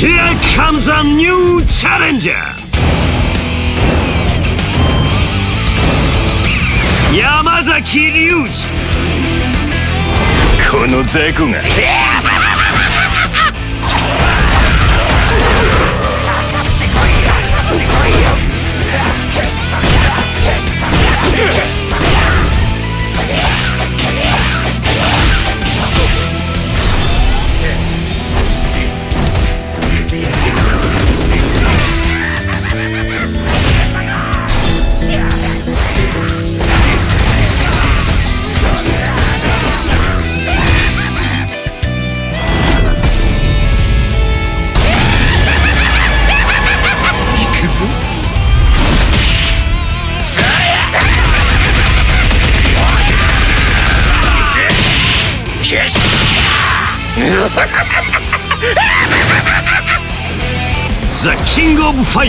Here comes a new challenger! 山崎隆二この雑魚がザ・キング・オブ・ファ